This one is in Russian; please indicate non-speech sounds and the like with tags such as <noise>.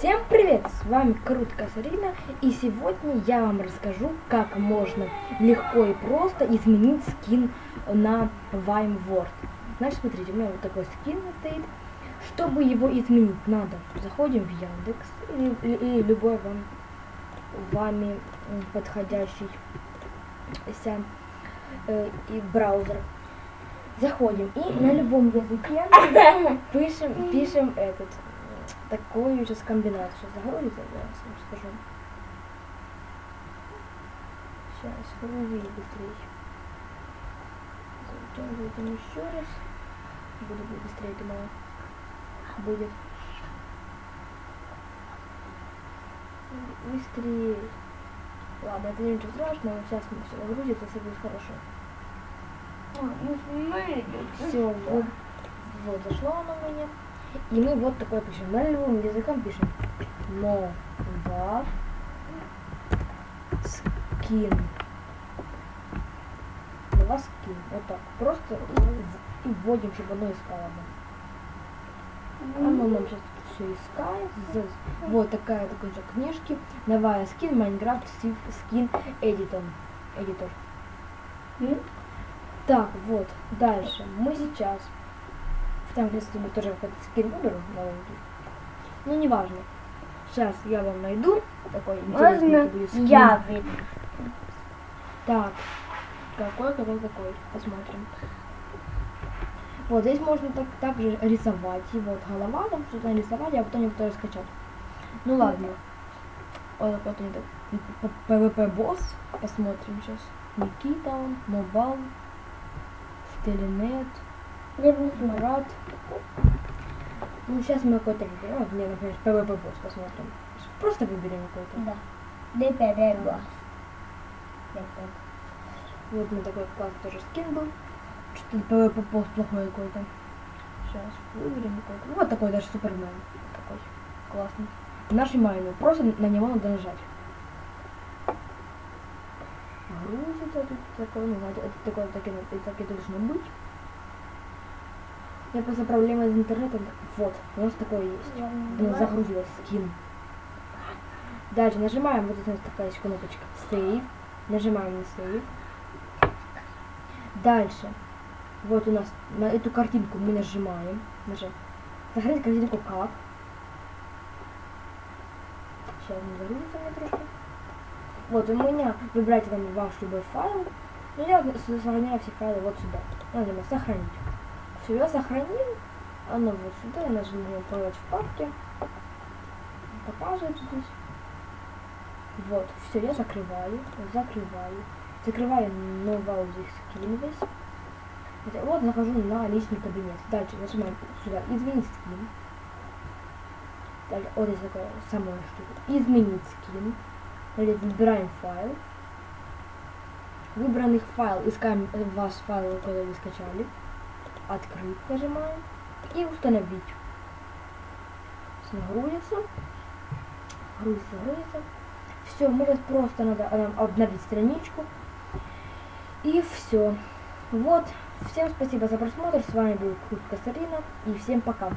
Всем привет! С вами Крутка Сарина и сегодня я вам расскажу, как можно легко и просто изменить скин на World. Значит, смотрите, у меня вот такой скин стоит. Чтобы его изменить, надо заходим в Яндекс или, или, любой вам вами подходящий э, и браузер. Заходим и на любом языке <laughs> пишем, пишем этот такую сейчас комбинацию. Загрузится, я вам скажу. Сейчас, грузи быстрее. Зайдем, зайдем еще раз. Буду быстрее, думаю. Будет. Быстрее. Ладно, это ничего страшного, сейчас мы все загрузится, все будет хорошо. Все, вот, вот зашло оно у меня. И мы вот такое пишем. На любым языком пишем. Нова скин. Нова скин. Вот так. Просто и вводим, чтобы оно искало. Оно нам сейчас все искает. Вот такая такой же книжки. Новая скин Майнкрафт скин Эдитор. Эдитор. Так, вот, дальше. Мы сейчас там, если мы тоже какой-то скин выберу. Ну, неважно. Сейчас я вам найду такой скин. Я выберу. Так, какой, какой, какой. Посмотрим. Вот здесь можно так, также рисовать. И вот голова, там что-то нарисовали, а потом никто скачать. Ну ладно. Вот вот так. ПВП босс. Посмотрим сейчас. Никита, Мобал, Стелинет. Возьму. Рад. Ну, сейчас мы какой-то выберем. Вот мне, например, PvP босс посмотрим. Просто выберем какой-то. Да. Выбери босс. Вот меня такой класс тоже скин был. Что-то PvP босс плохой какой-то. Сейчас выберем какой-то. Вот такой даже Супермен. Такой классный. Нажимаем его. Просто на него надо нажать. Грузится тут такой, ну, это такое так и, так и должно быть. Я просто проблема из интернетом. Вот, у нас такое есть. Ну, загрузилась скин. Дальше нажимаем, вот здесь у нас такая есть кнопочка Save. Нажимаем на Save. Дальше. Вот у нас на эту картинку мы нажимаем. Нажим. Сохранить картинку как. Сейчас не загрузится мне трошки. Вот у меня выбирайте там ваш любой файл. Ну, я сохраняю все файлы вот сюда. Нажимаем сохранить. Я сохранил. Оно вот сюда, я нажимаю «Управлять в папке». Показывает здесь. Вот, все, я закрываю, закрываю. Закрываю новый весь. Вот захожу на личный кабинет. Дальше нажимаем сюда «Изменить скин». Дальше, вот здесь такое самое штука. «Изменить скин». Далее выбираем файл. Выбранный файл, искаем ваш файл, который вы скачали открыть нажимаем и установить. Грузится. Грузится, грузится. Все, сейчас просто надо нам обновить страничку. И все. Вот. Всем спасибо за просмотр. С вами был Крутка Сарина. И всем пока.